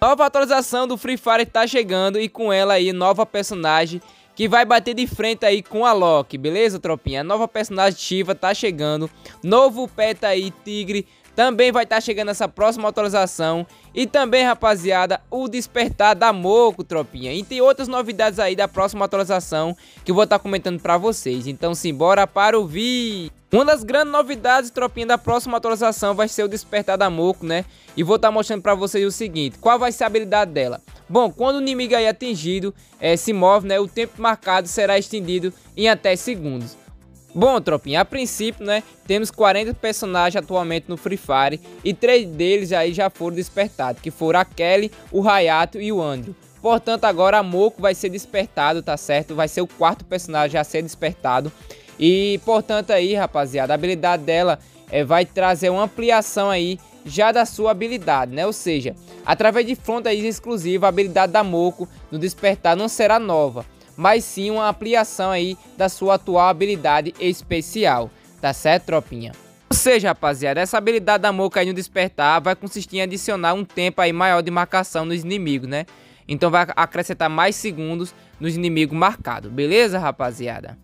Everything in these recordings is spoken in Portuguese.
Nova atualização do Free Fire tá chegando e com ela aí nova personagem que vai bater de frente aí com a Loki, beleza, tropinha? A nova personagem Shiva tá chegando, novo pet aí, Tigre, também vai estar tá chegando essa próxima atualização. E também, rapaziada, o despertar da Moco, tropinha. E tem outras novidades aí da próxima atualização que eu vou estar tá comentando pra vocês. Então, simbora para o vídeo. Uma das grandes novidades, tropinha, da próxima atualização vai ser o despertar da Moco, né? E vou estar tá mostrando pra vocês o seguinte, qual vai ser a habilidade dela. Bom, quando o inimigo aí atingido é, se move, né? O tempo marcado será estendido em até segundos. Bom, tropinha, a princípio, né, temos 40 personagens atualmente no Free Fire e três deles aí já foram despertados, que foram a Kelly, o Hayato e o Andrew. Portanto, agora a Moco vai ser despertado, tá certo? Vai ser o quarto personagem a ser despertado. E, portanto, aí, rapaziada, a habilidade dela é, vai trazer uma ampliação aí já da sua habilidade, né? Ou seja, através de frontais exclusiva, a habilidade da Moco no despertar não será nova mas sim uma ampliação aí da sua atual habilidade especial, tá certo, tropinha? Ou seja, rapaziada, essa habilidade da Moca aí no despertar vai consistir em adicionar um tempo aí maior de marcação nos inimigos, né? Então vai acrescentar mais segundos nos inimigos marcados, beleza, rapaziada?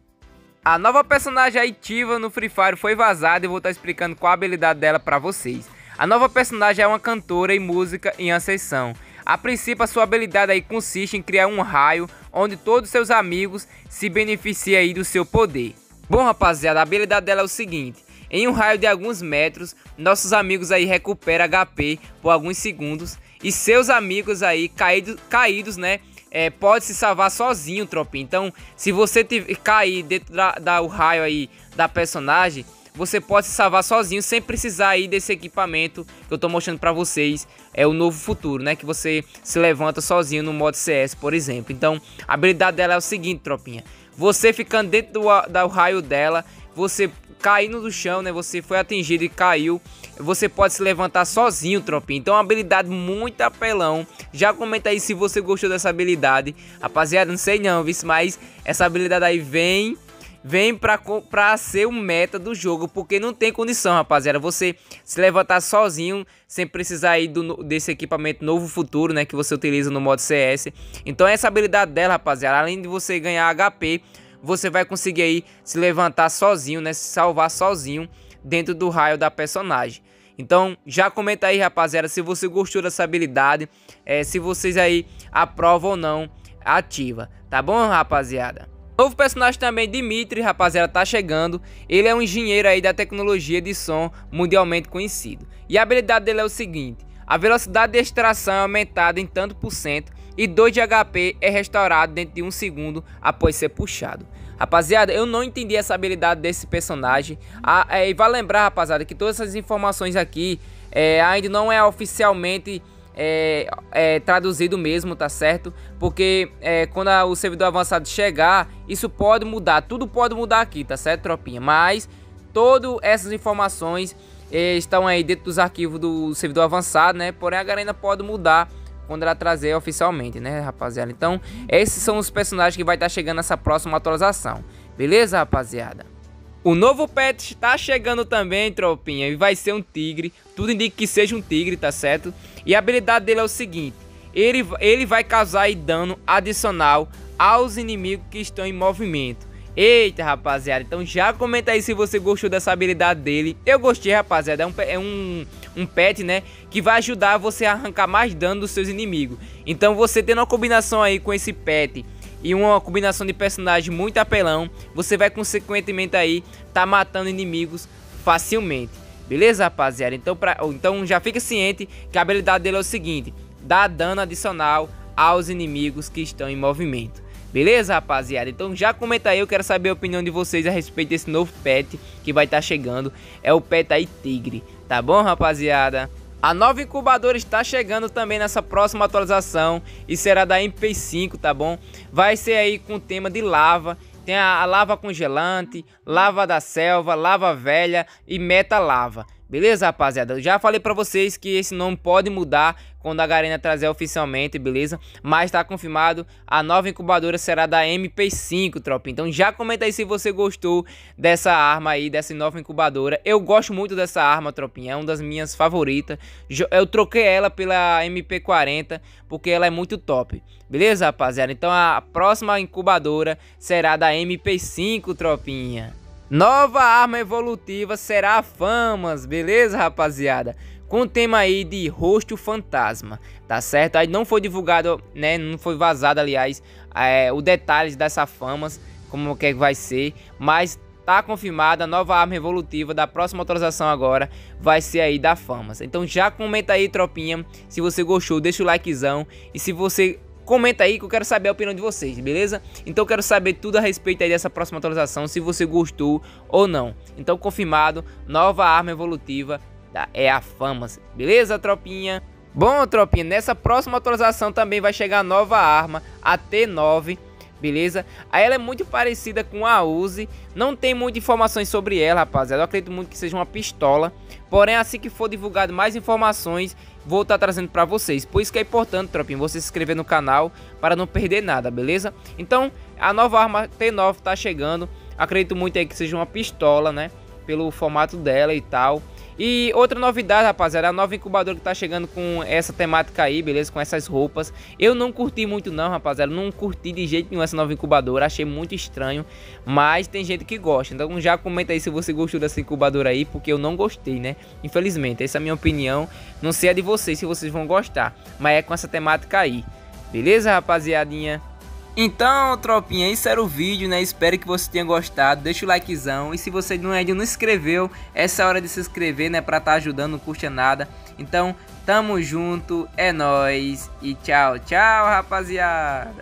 A nova personagem ativa no Free Fire foi vazada e vou estar explicando qual a habilidade dela pra vocês. A nova personagem é uma cantora e música em ascensão. A princípio, a sua habilidade aí consiste em criar um raio onde todos seus amigos se beneficiam aí do seu poder. Bom, rapaziada, a habilidade dela é o seguinte. Em um raio de alguns metros, nossos amigos aí recuperam HP por alguns segundos e seus amigos aí caídos, caídos né, é, pode se salvar sozinho, tropinha. Então, se você cair dentro da, da o raio aí da personagem, você pode se salvar sozinho sem precisar aí desse equipamento que eu tô mostrando para vocês. É o novo futuro, né? Que você se levanta sozinho no modo CS, por exemplo. Então, a habilidade dela é o seguinte, tropinha. Você ficando dentro do, do raio dela, você caindo do chão, né? Você foi atingido e caiu. Você pode se levantar sozinho, tropinha. Então, é uma habilidade muito apelão. Já comenta aí se você gostou dessa habilidade. Rapaziada, não sei não? Mas essa habilidade aí vem vem pra, pra ser o meta do jogo, porque não tem condição, rapaziada, você se levantar sozinho, sem precisar aí do, desse equipamento novo futuro, né, que você utiliza no modo CS. Então essa habilidade dela, rapaziada, além de você ganhar HP, você vai conseguir aí se levantar sozinho, né, se salvar sozinho dentro do raio da personagem. Então já comenta aí, rapaziada, se você gostou dessa habilidade, é, se vocês aí aprovam ou não ativa, tá bom, rapaziada? Novo personagem também, Dimitri, rapaziada, tá chegando. Ele é um engenheiro aí da tecnologia de som mundialmente conhecido. E a habilidade dele é o seguinte: a velocidade de extração é aumentada em tanto por cento e 2 de HP é restaurado dentro de um segundo após ser puxado. Rapaziada, eu não entendi essa habilidade desse personagem. Ah, é, e vai lembrar, rapaziada, que todas essas informações aqui é, ainda não é oficialmente é, é, traduzido mesmo, tá certo? Porque é, quando a, o servidor avançado chegar, isso pode mudar, tudo pode mudar aqui, tá certo, tropinha? Mas todas essas informações é, estão aí dentro dos arquivos do servidor avançado, né? Porém, a galera pode mudar quando ela trazer oficialmente, né, rapaziada? Então, esses são os personagens que vai estar tá chegando nessa próxima atualização. Beleza, rapaziada? O novo pet está chegando também, tropinha, e vai ser um tigre. Tudo indica que seja um tigre, tá certo? E a habilidade dele é o seguinte: ele, ele vai causar dano adicional aos inimigos que estão em movimento. Eita, rapaziada, então já comenta aí se você gostou dessa habilidade dele. Eu gostei, rapaziada, é um, é um, um pet, né, que vai ajudar você a arrancar mais dano dos seus inimigos. Então você tendo uma combinação aí com esse pet e uma combinação de personagem muito apelão, você vai consequentemente aí tá matando inimigos facilmente. Beleza, rapaziada? Então, pra, então já fica ciente que a habilidade dele é o seguinte: dá dano adicional aos inimigos que estão em movimento. Beleza, rapaziada? Então já comenta aí, eu quero saber a opinião de vocês a respeito desse novo pet que vai estar tá chegando. É o pet aí Tigre, tá bom, rapaziada? A nova incubadora está chegando também nessa próxima atualização e será da MP5, tá bom? Vai ser aí com o tema de lava. Tem a, lava congelante, lava da selva, lava velha e meta lava. Beleza, rapaziada? Eu já falei pra vocês que esse nome pode mudar quando a Garena trazer oficialmente, beleza? Mas tá confirmado, a nova incubadora será da MP5, tropa. Então já comenta aí se você gostou dessa arma aí, dessa nova incubadora. Eu gosto muito dessa arma, tropinha, é uma das minhas favoritas. Eu troquei ela pela MP40, porque ela é muito top. Beleza, rapaziada? Então a próxima incubadora será da MP5, tropinha. Nova arma evolutiva será a Famas, beleza, rapaziada? Com o tema aí de rosto fantasma, tá certo? Aí não foi divulgado, né? Não foi vazado, aliás, é, o detalhes dessa Famas, como que vai ser, mas tá confirmada a nova arma evolutiva da próxima atualização agora vai ser aí da Famas. Então já comenta aí, tropinha, se você gostou, deixa o likezão e se você Comenta aí que eu quero saber a opinião de vocês, beleza? Então eu quero saber tudo a respeito aí dessa próxima atualização, se você gostou ou não. Então confirmado, nova arma evolutiva é a Famas, beleza tropinha? Bom tropinha, nessa próxima atualização também vai chegar a nova arma, a T9 beleza? Aí ela é muito parecida com a Uzi, não tem muitas informações sobre ela, rapaziada. Eu acredito muito que seja uma pistola, porém assim que for divulgado mais informações, vou estar tá trazendo para vocês. Por isso que é importante, tropinho, você se inscrever no canal para não perder nada, beleza? Então, a nova arma T9 tá chegando. Acredito muito aí que seja uma pistola, né? Pelo formato dela e tal. E outra novidade, rapaziada, a nova incubadora que tá chegando com essa temática aí, beleza? Com essas roupas. Eu não curti muito não, rapaziada, não curti de jeito nenhum essa nova incubadora, achei muito estranho. Mas tem gente que gosta, então já comenta aí se você gostou dessa incubadora aí, porque eu não gostei, né? Infelizmente, essa é a minha opinião. Não sei a de vocês, se vocês vão gostar, mas é com essa temática aí. Beleza, rapaziadinha? Então, tropinha, esse era o vídeo, né? Espero que você tenha gostado. Deixa o likezão. E se você não ainda não inscreveu, essa é a hora de se inscrever, né? Pra tá ajudando, não custa nada. Então, tamo junto, é nóis. E tchau, tchau, rapaziada.